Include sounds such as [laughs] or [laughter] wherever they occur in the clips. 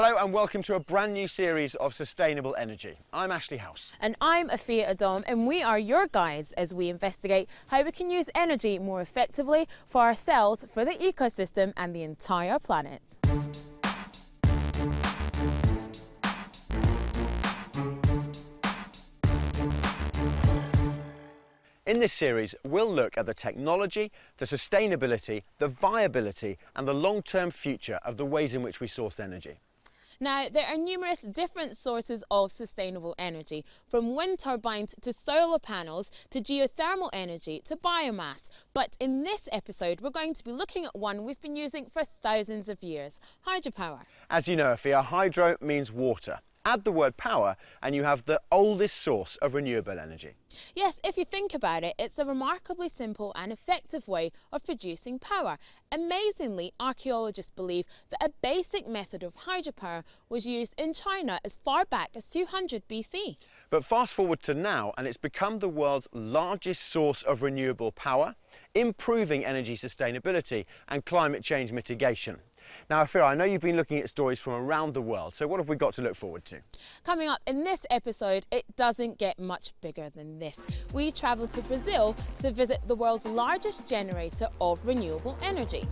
Hello and welcome to a brand new series of sustainable energy. I'm Ashley House. And I'm Afia Adam, and we are your guides as we investigate how we can use energy more effectively for ourselves, for the ecosystem, and the entire planet. In this series, we'll look at the technology, the sustainability, the viability, and the long term future of the ways in which we source energy. Now, there are numerous different sources of sustainable energy, from wind turbines to solar panels to geothermal energy to biomass. But in this episode, we're going to be looking at one we've been using for thousands of years hydropower. As you know, Afia, hydro means water. Add the word power, and you have the oldest source of renewable energy. Yes, if you think about it, it's a remarkably simple and effective way of producing power. Amazingly, archaeologists believe that a basic method of hydropower was used in China as far back as 200 BC. But fast forward to now, and it's become the world's largest source of renewable power, improving energy sustainability and climate change mitigation. Now, Afia, I know you've been looking at stories from around the world, so what have we got to look forward to? Coming up in this episode, it doesn't get much bigger than this. We travel to Brazil to visit the world's largest generator of renewable energy.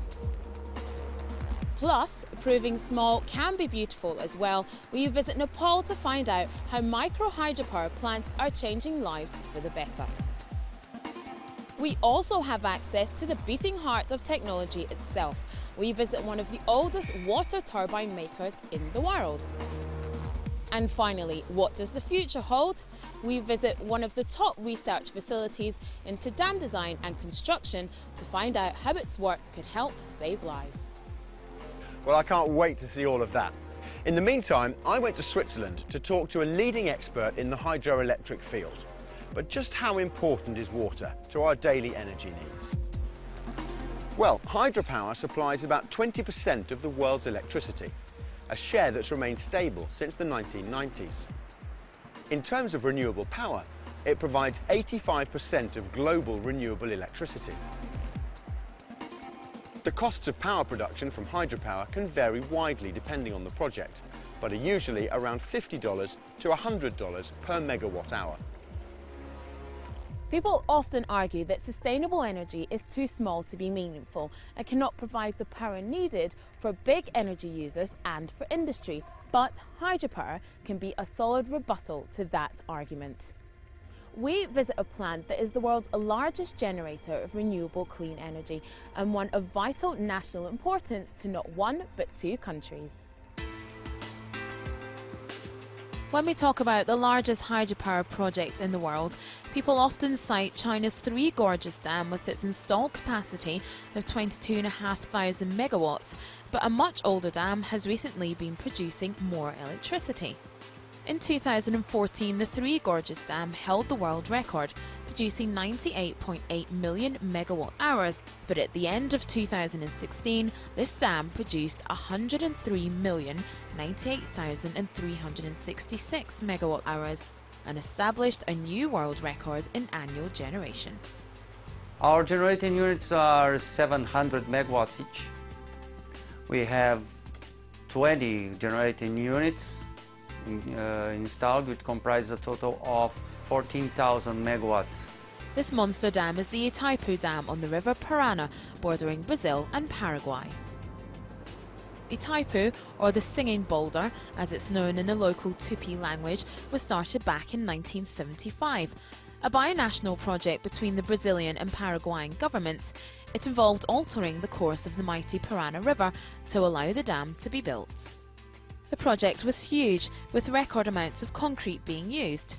Plus, proving small can be beautiful as well, we visit Nepal to find out how micro hydropower plants are changing lives for the better. We also have access to the beating heart of technology itself, we visit one of the oldest water turbine makers in the world. And finally, what does the future hold? We visit one of the top research facilities into dam design and construction to find out how its work could help save lives. Well, I can't wait to see all of that. In the meantime, I went to Switzerland to talk to a leading expert in the hydroelectric field. But just how important is water to our daily energy needs? Well, hydropower supplies about 20% of the world's electricity, a share that's remained stable since the 1990s. In terms of renewable power, it provides 85% of global renewable electricity. The costs of power production from hydropower can vary widely depending on the project, but are usually around $50 to $100 per megawatt hour. People often argue that sustainable energy is too small to be meaningful and cannot provide the power needed for big energy users and for industry. But hydropower can be a solid rebuttal to that argument. We visit a plant that is the world's largest generator of renewable clean energy and one of vital national importance to not one but two countries. When we talk about the largest hydropower project in the world, people often cite China's Three Gorges Dam with its installed capacity of 22,500 megawatts, but a much older dam has recently been producing more electricity. In 2014, the Three Gorges Dam held the world record, producing 98.8 million megawatt hours, but at the end of 2016, this dam produced 103 million 98,366 megawatt hours and established a new world record in annual generation. Our generating units are 700 megawatts each. We have 20 generating units Uh, installed, which comprise a total of 14,000 megawatts. This monster dam is the Itaipu Dam on the river Parana, bordering Brazil and Paraguay. Itaipu, or the Singing Boulder, as it's known in the local Tupi language, was started back in 1975. A binational project between the Brazilian and Paraguayan governments, it involved altering the course of the mighty Parana River to allow the dam to be built. The project was huge, with record amounts of concrete being used.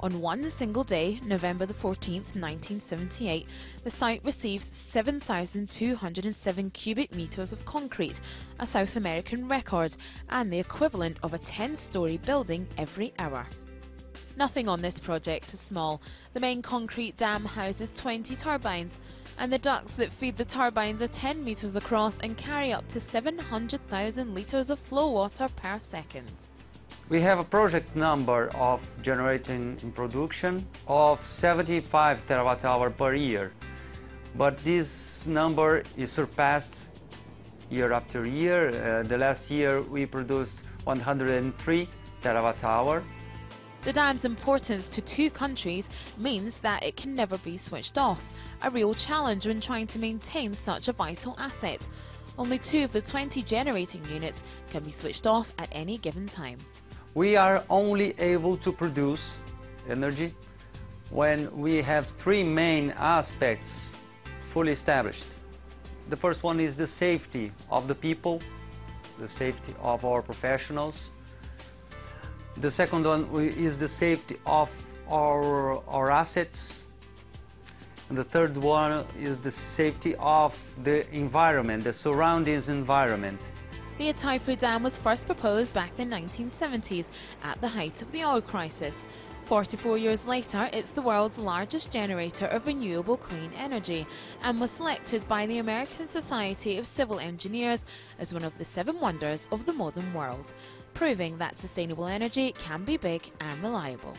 On one single day, November the 14th, 1978, the site receives 7,207 cubic metres of concrete, a South American record, and the equivalent of a 10 story building every hour. Nothing on this project is small. The main concrete dam houses 20 turbines, and the ducts that feed the turbines are 10 metres across and carry up to 700,000 litres of flow water per second. We have a project number of generating production of 75 terawatt hour per year, but this number is surpassed year after year. Uh, the last year we produced 103 terawatt hour. The dam's importance to two countries means that it can never be switched off, a real challenge when trying to maintain such a vital asset. Only two of the 20 generating units can be switched off at any given time. We are only able to produce energy when we have three main aspects fully established. The first one is the safety of the people, the safety of our professionals. The second one is the safety of our, our assets. And the third one is the safety of the environment, the surroundings environment. The Itaipu Dam was first proposed back in the 1970s at the height of the oil crisis. 44 years later, it's the world's largest generator of renewable clean energy and was selected by the American Society of Civil Engineers as one of the seven wonders of the modern world, proving that sustainable energy can be big and reliable.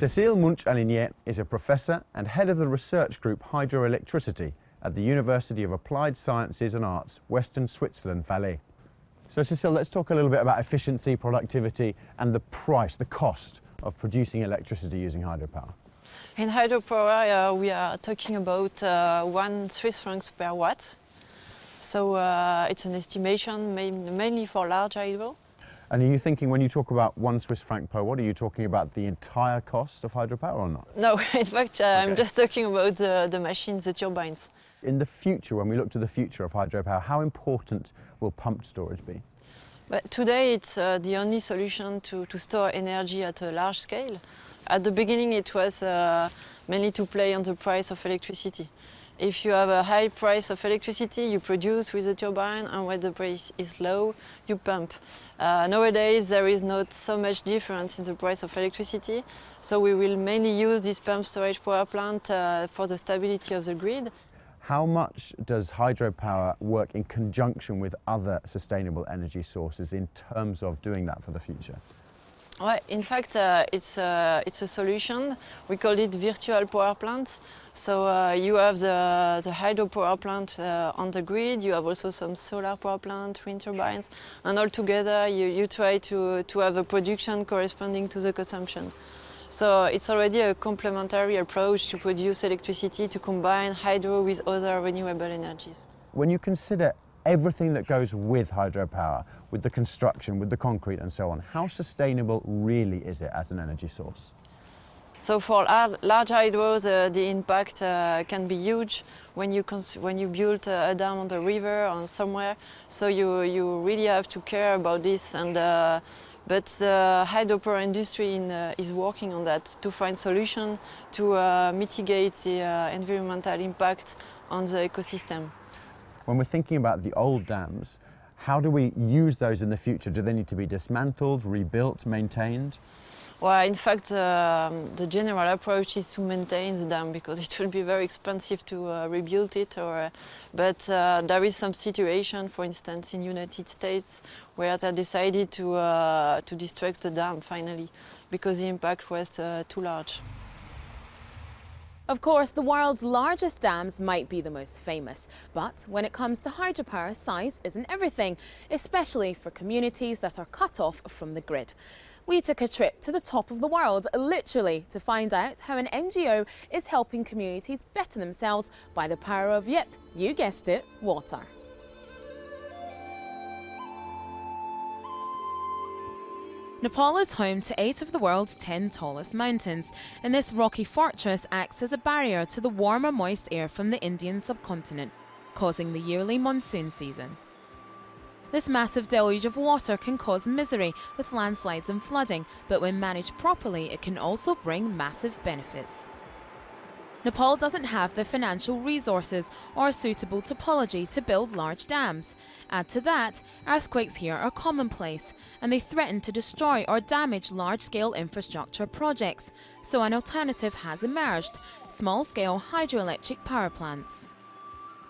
Cécile Münch-Alligné is a professor and head of the research group Hydroelectricity at the University of Applied Sciences and Arts, Western Switzerland Valais. So Cecile, let's talk a little bit about efficiency, productivity and the price, the cost of producing electricity using hydropower. In hydropower, uh, we are talking about uh, one Swiss francs per watt. So uh, it's an estimation mainly for large hydro. And are you thinking when you talk about one Swiss franc per watt, are you talking about the entire cost of hydropower or not? No, [laughs] in fact, uh, okay. I'm just talking about the, the machines, the turbines. In the future, when we look to the future of hydropower, how important will pumped storage be? But today it's uh, the only solution to, to store energy at a large scale. At the beginning it was uh, mainly to play on the price of electricity. If you have a high price of electricity, you produce with the turbine, and when the price is low, you pump. Uh, nowadays, there is not so much difference in the price of electricity, so we will mainly use this pump storage power plant uh, for the stability of the grid. How much does hydropower work in conjunction with other sustainable energy sources in terms of doing that for the future? Well, in fact, uh, it's, uh, it's a solution. We call it virtual power plants. So uh, you have the, the hydro power plant uh, on the grid, you have also some solar power plant, wind turbines, and all together you, you try to, to have a production corresponding to the consumption. So it's already a complementary approach to produce electricity to combine hydro with other renewable energies. When you consider everything that goes with hydropower, with the construction, with the concrete and so on, how sustainable really is it as an energy source? So for large hydros, uh, the impact uh, can be huge when you when you build a dam on the river or somewhere. So you you really have to care about this and uh, but the hydropower industry in, uh, is working on that to find solutions to uh, mitigate the uh, environmental impact on the ecosystem. When we're thinking about the old dams, how do we use those in the future? Do they need to be dismantled, rebuilt, maintained? Well, in fact, um, the general approach is to maintain the dam because [laughs] it will be very expensive to uh, rebuild it. Or, uh, but uh, there is some situation, for instance, in United States, where they decided to uh, to destroy the dam finally because the impact was uh, too large. Of course, the world's largest dams might be the most famous, but when it comes to hydropower, size isn't everything, especially for communities that are cut off from the grid. We took a trip to the top of the world, literally, to find out how an NGO is helping communities better themselves by the power of, yep, you guessed it, water. Nepal is home to eight of the world's ten tallest mountains, and this rocky fortress acts as a barrier to the warmer, moist air from the Indian subcontinent, causing the yearly monsoon season. This massive deluge of water can cause misery with landslides and flooding, but when managed properly, it can also bring massive benefits. Nepal doesn't have the financial resources or a suitable topology to build large dams. Add to that, earthquakes here are commonplace, and they threaten to destroy or damage large-scale infrastructure projects. So an alternative has emerged, small-scale hydroelectric power plants.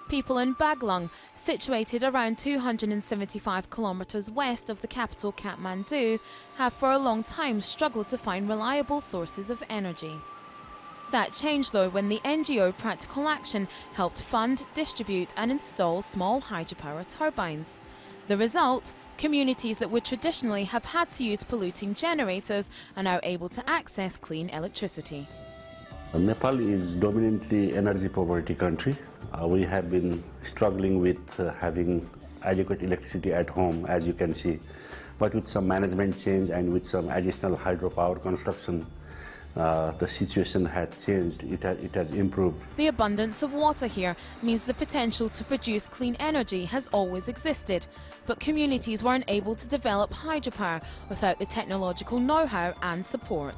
People in Baglung, situated around 275 kilometres west of the capital Kathmandu, have for a long time struggled to find reliable sources of energy. That changed though when the NGO Practical Action helped fund, distribute and install small hydropower turbines. The result? Communities that would traditionally have had to use polluting generators are now able to access clean electricity. Nepal is dominantly energy poverty country. Uh, we have been struggling with uh, having adequate electricity at home, as you can see. But with some management change and with some additional hydropower construction, uh, the situation has changed, it, ha it has improved. The abundance of water here means the potential to produce clean energy has always existed, but communities weren't able to develop hydropower without the technological know-how and support.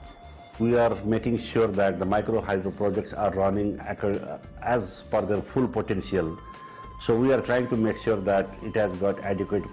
We are making sure that the micro hydro projects are running as per their full potential. So we are trying to make sure that it has got adequate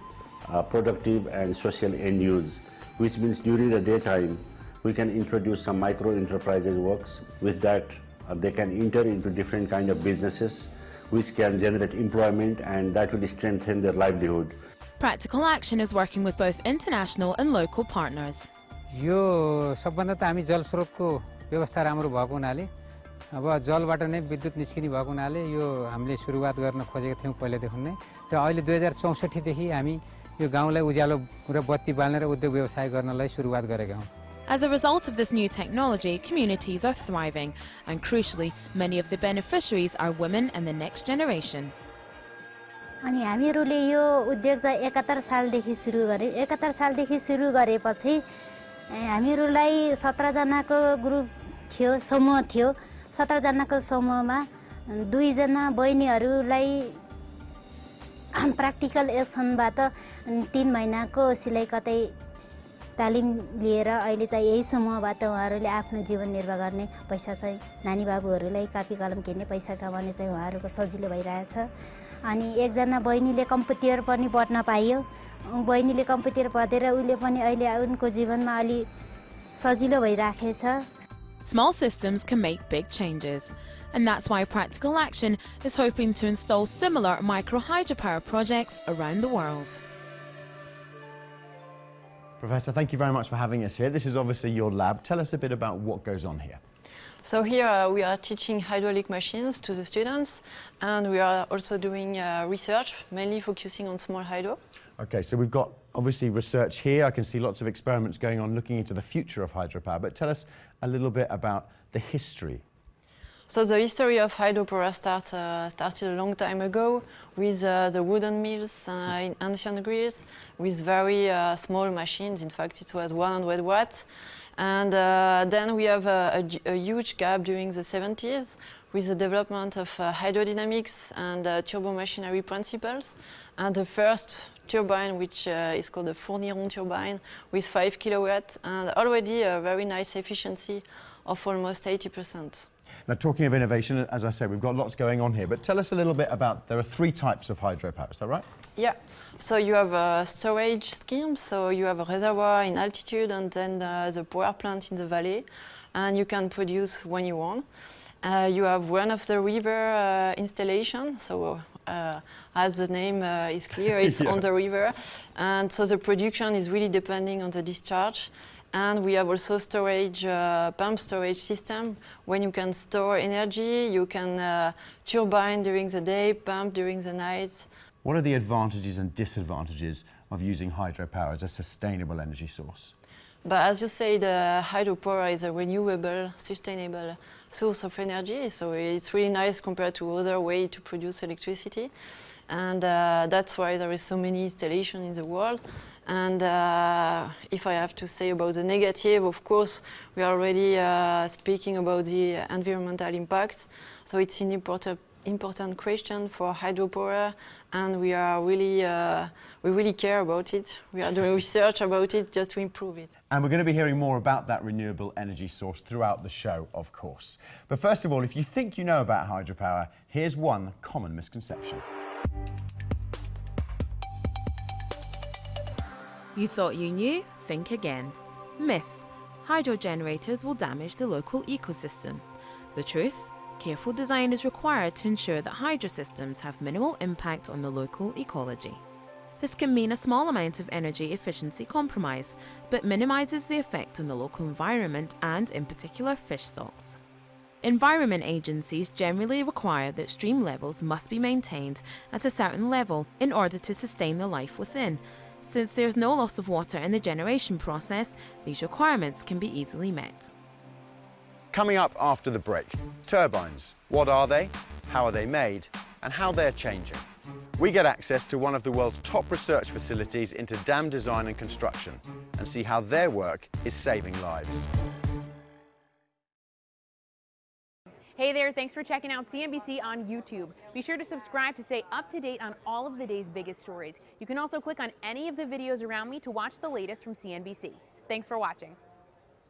uh, productive and social end use, which means during the daytime we can introduce some micro enterprises works. With that, uh, they can enter into different kind of businesses which can generate employment and that will strengthen their livelihood. Practical Action is working with both international and local partners. यो सबभन्दा त हामी जल स्रोतको व्यवस्था राम्रो भएको हुनाले अब जलबाट नै विद्युत निस्किने भएको हुनाले यो हामीले सुरुवात गर्न खोजेको थियौँ पहिलेदेखि नै र अहिले दुई हजार चौसठीदेखि हामी यो गाउँलाई उज्यालो र बत्ती बाल्ने र उद्योग व्यवसाय गर्नलाई सुरुवात गरेका हौँ As a result of this new technology, communities are thriving, and crucially, many of the beneficiaries are women and the next generation. अनि हामीहरूले यो उद्योग चाहिँ एकात्तर सालदेखि सुरु गरे एकात्तर सालदेखि सुरु गरेपछि हामीहरूलाई सत्रजनाको ग्रुप थियो समूह थियो सत्रजनाको समूहमा दुईजना बहिनीहरूलाई [clears throat] प्र्याक्टिकल एक्सनबाट तिन महिनाको सिलाइ कतै तालिम लिएर अहिले चाहिँ यही समूहबाट उहाँहरूले आफ्नो जीवन निर्वाह गर्ने पैसा चाहिँ नानी बाबुहरूलाई कापी कलम किन्ने पैसा कमाउने चाहिँ उहाँहरूको सजिलो भइरहेछ अनि एकजना बहिनीले कम्प्युटर पनि पढ्न पाइयो बहिनीले कम्प्युटर पढेर उसले पनि अहिले उनको जीवनमा अलि सजिलो भइराखेछ Small systems can make big changes. And that's why Practical Action is hoping to install similar micro hydropower projects around the world. Professor, thank you very much for having us here. This is obviously your lab. Tell us a bit about what goes on here. So here uh, we are teaching hydraulic machines to the students and we are also doing uh, research, mainly focusing on small hydro. Okay, so we've got obviously research here. I can see lots of experiments going on looking into the future of hydropower, but tell us a little bit about the history so the history of hydropower start, uh, started a long time ago with uh, the wooden mills uh, in ancient Greece with very uh, small machines. In fact, it was 100 watts. And uh, then we have a, a, a, huge gap during the 70s with the development of uh, hydrodynamics and turbo machinery principles. And the first turbine, which is called the Fourneyron turbine, with 5 kilowatts and already a very nice efficiency of almost 80 percent. Now, talking of innovation, as I said, we've got lots going on here, but tell us a little bit about, there are three types of hydropower, is that right? Yeah, so you have a storage scheme, so you have a reservoir in altitude and then uh, the power plant in the valley, and you can produce when you want. Uh, you have run-of-the-river uh, installation, so uh, as the name uh, is clear, it's [laughs] yeah. on the river, and so the production is really depending on the discharge. And we have also storage, uh, pump storage system when you can store energy, you can uh, turbine during the day, pump during the night. What are the advantages and disadvantages of using hydropower as a sustainable energy source? But as you say, the hydropower is a renewable, sustainable source of energy, so it's really nice compared to other ways to produce electricity. And uh, that's why there is so many installations in the world. And uh, if I have to say about the negative, of course, we are already uh, speaking about the environmental impact. So it's an important, important question for hydropower, and we are really, uh, we really care about it. We are doing research about it just to improve it. And we're going to be hearing more about that renewable energy source throughout the show, of course. But first of all, if you think you know about hydropower, here's one common misconception. You thought you knew? Think again. Myth. Hydro generators will damage the local ecosystem. The truth? Careful design is required to ensure that hydro systems have minimal impact on the local ecology. This can mean a small amount of energy efficiency compromise, but minimises the effect on the local environment and, in particular, fish stocks. Environment agencies generally require that stream levels must be maintained at a certain level in order to sustain the life within. Since there's no loss of water in the generation process, these requirements can be easily met. Coming up after the break, turbines. What are they? How are they made? And how they're changing. We get access to one of the world's top research facilities into dam design and construction and see how their work is saving lives. Hey there, thanks for checking out CNBC on YouTube. Be sure to subscribe to stay up to date on all of the day's biggest stories. You can also click on any of the videos around me to watch the latest from CNBC. Thanks for watching.